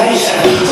Mas